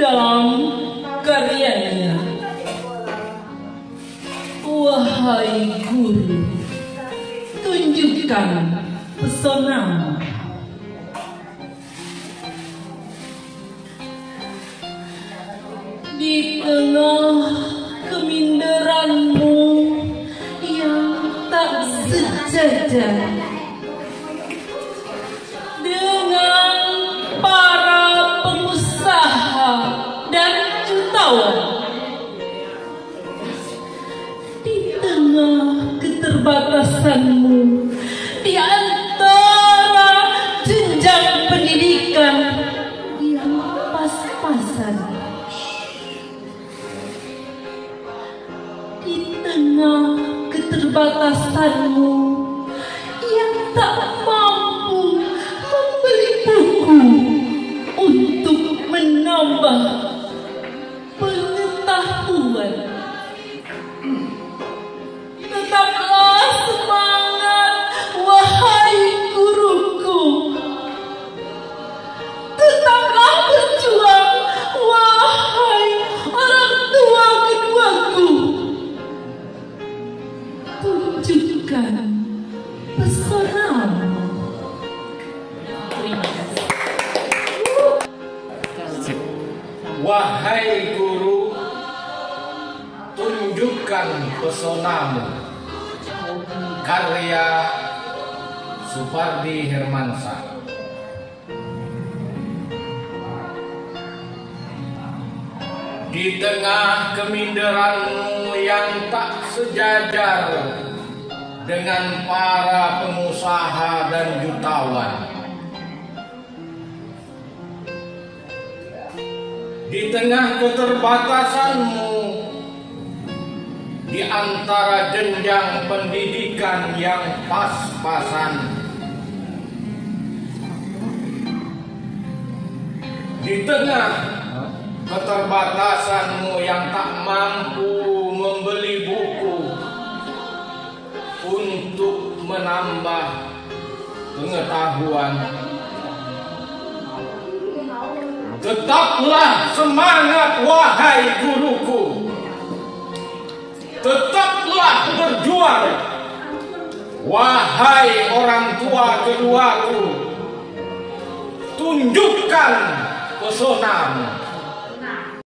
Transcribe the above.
dalam karyanya. Wahai guru, tunjukkan pesonamu. Di tengah keminderanmu yang tak sejajar keterbatasanmu di antara jenjang pendidikan yang pas-pasan. Di tengah keterbatasanmu yang tak Wahai guru, tunjukkan pesonamu. Karya Supardi Hermansyah. Di tengah keminderanmu yang tak sejajar dengan para pengusaha dan jutawan. Di tengah keterbatasanmu di antara jenjang pendidikan yang pas-pasan. Di tengah keterbatasanmu yang tak mampu membeli menambah pengetahuan. Tetaplah semangat wahai guruku. Tetaplah berjuang wahai orang tua keduaku. Tunjukkan pesonamu.